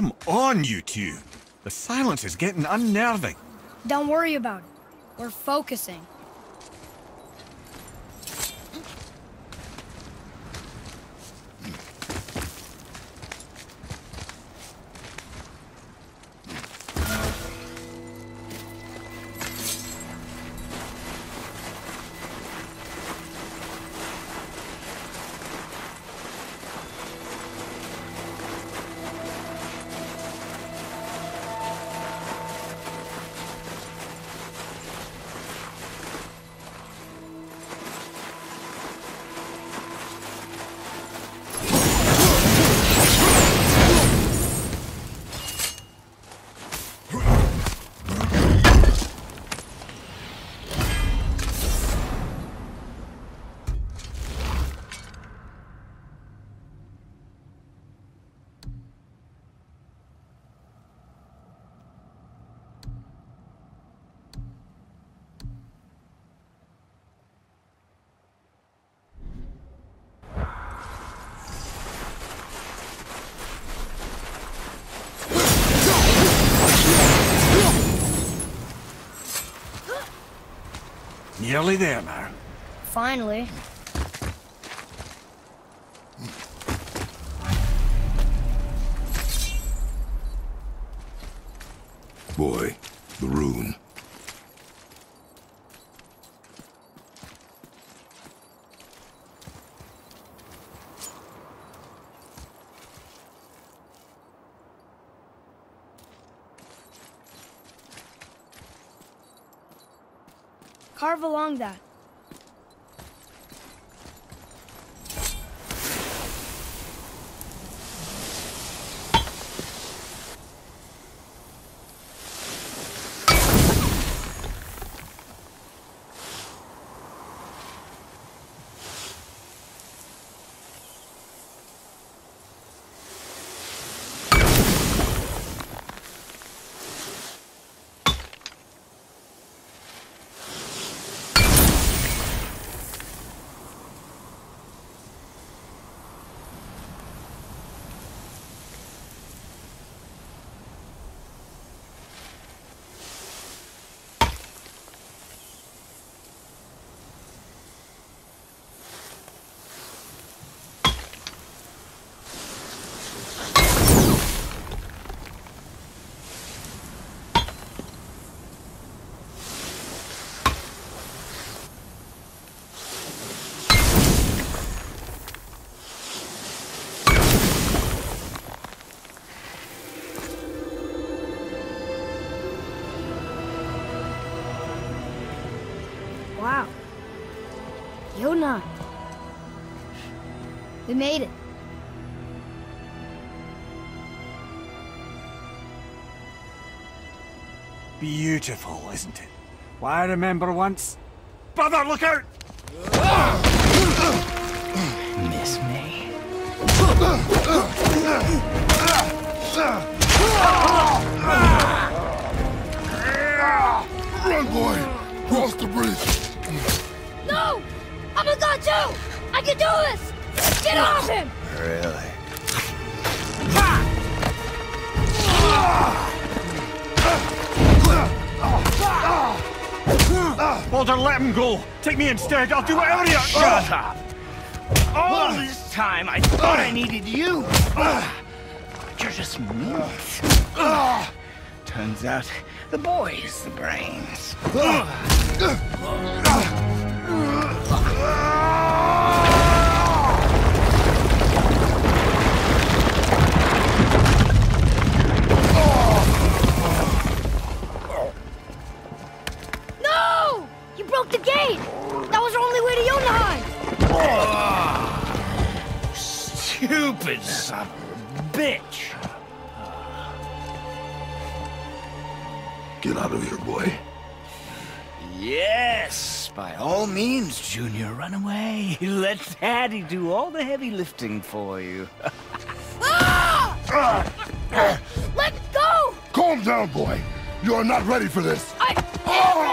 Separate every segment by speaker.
Speaker 1: Come on, you two. The silence is getting unnerving.
Speaker 2: Don't worry about it. We're focusing.
Speaker 1: Nearly there now.
Speaker 2: Finally.
Speaker 3: Boy, the rune.
Speaker 2: Yona. We made it.
Speaker 1: Beautiful, isn't it? Why, I remember once. Brother, look out!
Speaker 4: Miss me?
Speaker 3: Run, boy! Cross the bridge!
Speaker 2: No! I'm a god too! I can do this! Get off him!
Speaker 4: Really?
Speaker 1: Baldur, let him go! Take me instead, I'll do whatever you...
Speaker 4: Shut up! All this time I thought I needed you! But you're just meat. Turns out the boy's the brains. Stupid son of a bitch!
Speaker 3: Get out of here, boy.
Speaker 4: Yes, by all means, Junior, run away. Let Daddy do all the heavy lifting for you. Ah!
Speaker 2: Let go!
Speaker 3: Calm down, boy. You are not ready for this.
Speaker 2: I
Speaker 3: ah!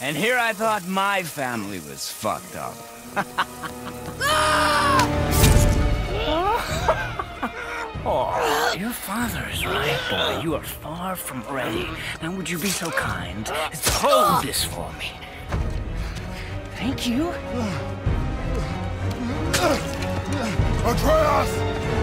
Speaker 4: And here I thought my family was fucked up. oh, your father is right, boy. You are far from ready. Now, would you be so kind as to hold this for me? Thank you.
Speaker 3: Atreus!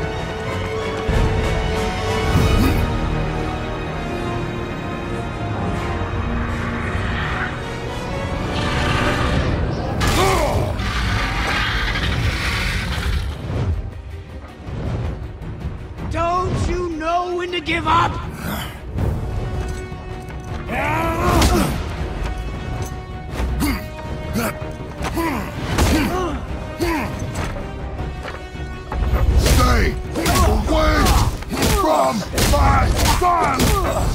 Speaker 4: Give up?
Speaker 3: Stay away from my son!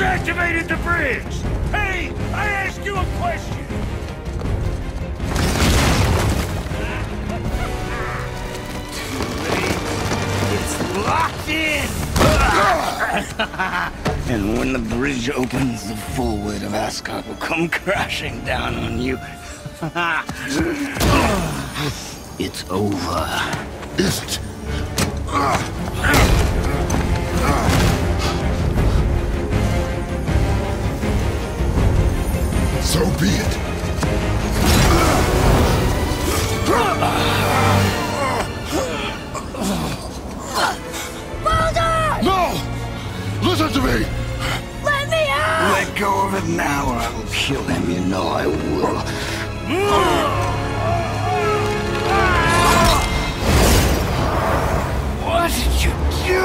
Speaker 4: Activated the bridge! Hey, I asked you
Speaker 5: a question! Too late. It's locked in!
Speaker 4: and when the bridge opens, the full weight of Asgard will come crashing down on you. it's over.
Speaker 3: Is it? So be it.
Speaker 2: Baldur!
Speaker 3: No! Listen to me!
Speaker 2: Let me out!
Speaker 4: Let go of it now or I will kill him. You know I will. What did you do?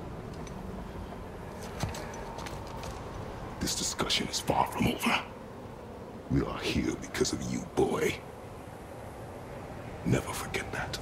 Speaker 3: This discussion is far from over. We are here because of you, boy. Never forget that.